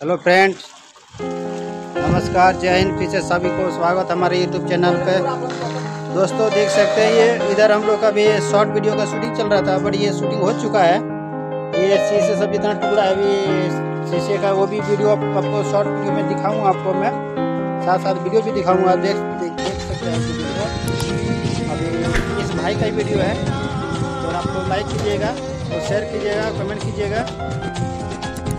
Hello friends नमस्कार जय हिंद फिर से सभी को स्वागत हमारे यूट्यूब चैनल पे। दोस्तों देख सकते हैं ये इधर हम लोग का भी शॉर्ट वीडियो का शूटिंग चल रहा था बट ये शूटिंग हो चुका है। ये शीशे सब इतना टुकड़ा है अभी शीशे का वो भी वीडियो आप, आपको शॉर्ट वीडियो में दिखाऊँगा आपको मैं। साथ साथ वीडियो भी दिखाऊँगा देख देख देख सकते हैं अभी इस भाई का ही वीडियो है और आपको लाइक कीजिएगा और शेयर कीजिएगा कमेंट कीजिएगा।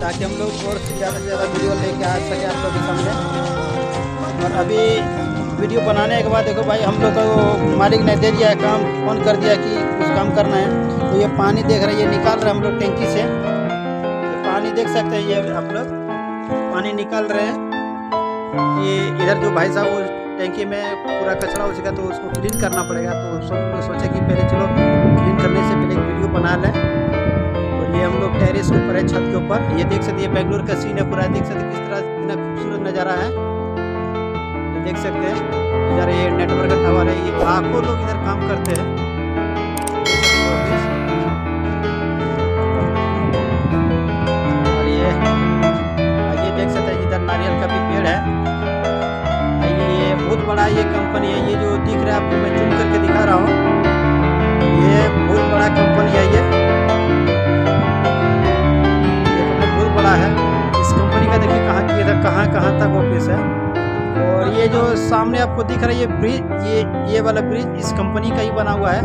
ताकि हम लोग और से ज़्यादा से ज़्यादा वीडियो लेके आ सके आप लोग के सामने। और अभी वीडियो बनाने के बाद देखो भाई, हम लोग को मालिक ने दे दिया है काम, फ़ोन कर दिया कि कुछ काम करना है। तो ये पानी देख रहे हैं, ये निकाल रहे हैं हम लोग टैंकी से। पानी देख सकते हैं, ये आप लोग। पानी निकाल रहे हैं। ये इधर जो भाई साहब, वो टैंकी में पूरा कचरा हो चुका तो उसको क्लीन करना पड़ेगा। तो सब सोचे कि पहले चलो क्लीन करने से पहले वीडियो बना लें। ये हम लोग टेरेस के ऊपर है, छत के ऊपर। ये देख सकते हैं बेंगलोर का सीन है पूरा। देख सकते किस तरह कितना खूबसूरत नज़ारा है। ये देख सकते हैं, इधर ये नेटवर्क का टावर है। ये लाखों लोग इधर काम करते हैं। बहुत बड़ा ये कंपनी है। ये जो दिख रहा है आपको, मैं जूम करके दिखा रहा हूँ। ये बहुत बड़ा कंपनी है ये। सामने आपको दिख रहा है ये ब्रिज ये ये वाला ब्रिज इस कंपनी का ही बना हुआ है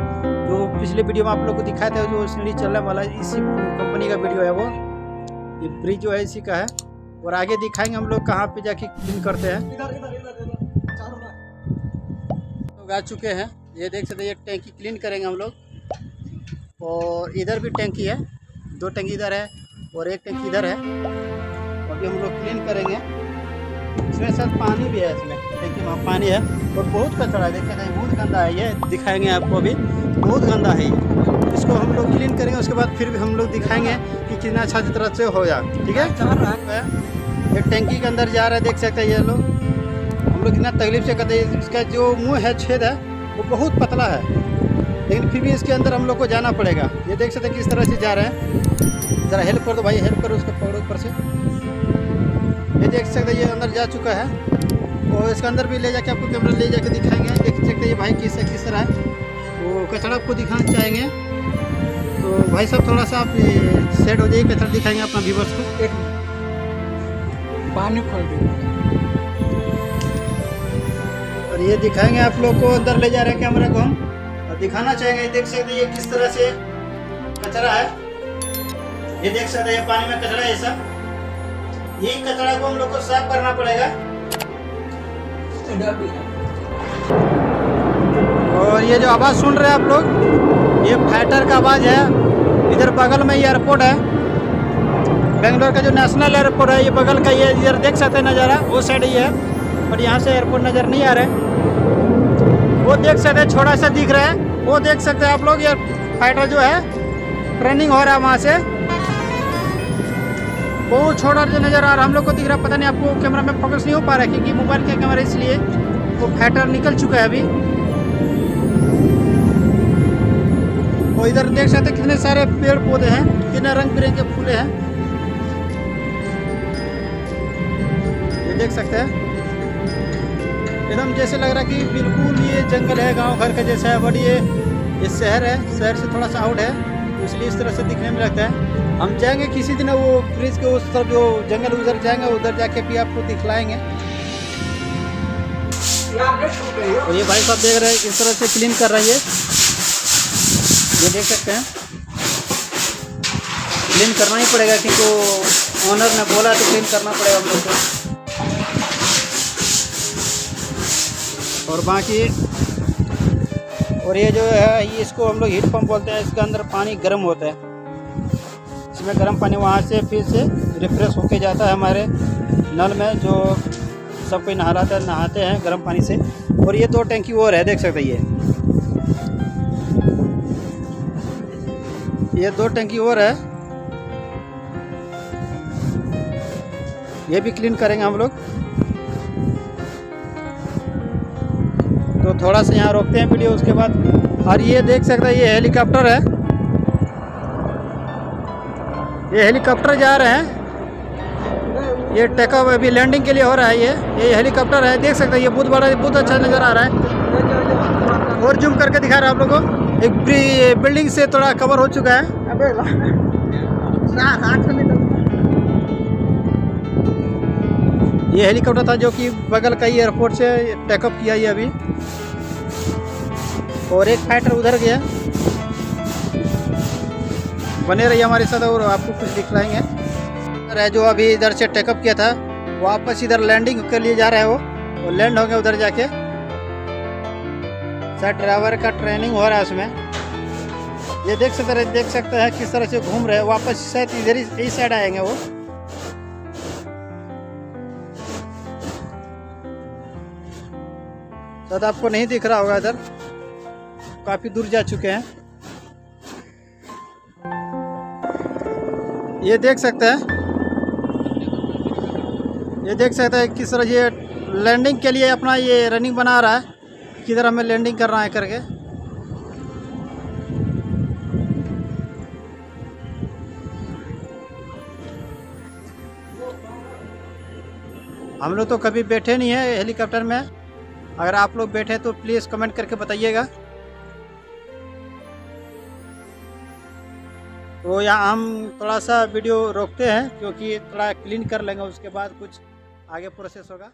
जो पिछले वीडियो में आप लोग को दिखाया था जो सीढ़ी चलने वाला है, इसी कंपनी का वीडियो है वो। ये ब्रिज जो है इसी का है। और आगे दिखाएँगे हम लोग कहाँ पे जाके क्लीन करते हैं। लोग आ चुके हैं। ये देख सकते ये टैंकी क्लीन करेंगे हम लोग। और इधर भी टैंकी है। दो टैंकी इधर है और एक टैंकी इधर है। अभी हम लोग क्लीन करेंगे। इसमें सर पानी भी है इसमें। टैंकी वहाँ पानी है और बहुत कचरा है। देखिए नहीं बहुत गंदा है। ये दिखाएँगे आपको अभी। बहुत गंदा है ये। इसको हम लोग क्लीन करेंगे उसके बाद फिर भी हम लोग दिखाएँगे कि कितना अच्छा तरह से हो जाए ठीक है? एक टैंकी के अंदर जा रहा है देख सकते हैं ये लोग। हम लोग कितना तकलीफ़ से करते हैं इसका जो मुँह है छेद है वो बहुत पतला है। लेकिन फिर भी इसके अंदर हम लोग को जाना पड़ेगा। ये देख सकते हैं किस तरह से जा रहे हैं। ज़रा हेल्प कर दो भाई हेल्प करो उसको पकड़ो ऊपर से। ये देख सकते ये अंदर जा चुका है। और इसके अंदर भी ले जाके आपको कैमरा ले जाके दिखाएँगे। देख सकते ये भाई किस किस तरह है। वो कचरा आपको दिखाना चाहेंगे। तो भाई साहब थोड़ा सा आप सेट हो जाइए कचरा दिखाएँगे अपना व्यूवर्स को। एक पानी खोल दो और ये दिखाएँगे आप लोग को अंदर ले जा रहे हैं कैमरे को हम। और दिखाना चाहेंगे देख सकते ये किस तरह से कचरा है। ये देख सकते हैं ये पानी में कचरा है ये सब। यही कचरा को हम लोग को साफ़ करना पड़ेगा। और ये जो आवाज़ सुन रहे हैं आप लोग, ये फाइटर का आवाज़ है। इधर बगल में ये एयरपोर्ट है। बेंगलोर का जो नेशनल एयरपोर्ट है, ये बगल का ये इधर देख सकते हैं नज़ारा, वो साइड ही है। बट यहाँ से एयरपोर्ट नज़र नहीं आ रहा। है वो देख सकते हैं, छोटा सा दिख रहा है। वो देख सकते हैं आप लोग, ये फाइटर जो है ट्रेनिंग हो रहा है वहाँ से। बहुत छोटा जो नज़र आ रहा है। हम लोग को दिख रहा पता नहीं आपको कैमरा में फोकस नहीं हो पा रहा है क्योंकि मोबाइल का कैमरा इसलिए वो फैटर निकल चुका है अभी। और इधर देख सकते हैं कितने सारे पेड़ पौधे हैं, कितने रंग बिरंगे फूले हैं। ये देख सकते हैं। एकदम जैसे लग रहा कि बिल्कुल ये जंगल है, गाँव घर का जैसा है, बट ये ये शहर है, शहर से थोड़ा सा आउट है तो इसलिए इस तरह से दिखने में लगता है। हम जाएँगे किसी दिन, वो ब्रिज के उस तरफ़ जो जंगल उधर जाएँगे, उधर जाके भी आपको दिखलाएँगे। और ये भाई साहब देख रहे हैं किस तरह से क्लीन कर रही है। ये देख सकते हैं। क्लीन करना ही पड़ेगा, क्योंकि ओनर ने बोला तो क्लीन करना पड़ेगा हम लोग को। और बाकी, और ये जो है, ये इसको हम लोग हीट पंप बोलते हैं, इसके अंदर पानी गर्म होता है। इसमें गर्म पानी वहाँ से फिर से रिफ्रेश होके जाता है हमारे नल में, जो सब कोई नहाता है नहाते हैं गर्म पानी से। और ये दो टैंकी और है, देख सकते ये। ये दो टैंकी और है। ये भी क्लीन करेंगे हम लोग। तो थोड़ा सा यहाँ रोकते हैं वीडियो उसके बाद और ये देख सकते हैं, ये हेलीकॉप्टर है। ये हेलीकॉप्टर जा रहे हैं। ये टेकअप अभी लैंडिंग के लिए हो रहा है ये। ये हेलीकॉप्टर है देख सकते हैं ये बहुत बड़ा बहुत अच्छा नज़र आ रहा है। और जूम करके दिखा रहा है आप लोगों को। एक बिल्डिंग से थोड़ा कवर हो चुका है। ये हेलीकॉप्टर था जो कि बगल का ही एयरपोर्ट से टेकअप किया ये अभी। और एक फाइटर उधर गया। बने रहिए हमारे साथ और आपको कुछ दिखलाएँगे। है जो अभी इधर से टेकअप किया था, वापस इधर लैंडिंग के लिए जा रहा है वो वो लैंड हो गया उधर जाके। शायद ड्राइवर का ट्रेनिंग हो रहा है उसमें। ये देख सकते देख सकते हैं किस तरह से घूम रहे हैं। वापस शायद इधर ही, इस साइड आएँगे वो। शायद आपको नहीं दिख रहा होगा इधर। काफ़ी दूर जा चुके हैं। ये देख सकते हैं। ये देख सकते हैं किस तरह ये लैंडिंग के लिए अपना ये रनिंग बना रहा है। किधर हमें लैंडिंग करना है करके। हम लोग तो कभी बैठे नहीं है हेलीकॉप्टर में। अगर आप लोग बैठे तो प्लीज़ कमेंट करके बताइएगा। तो यहाँ हम थोड़ा सा वीडियो रोकते हैं क्योंकि थोड़ा क्लीन कर लेंगे, उसके बाद कुछ आगे प्रोसेस होगा।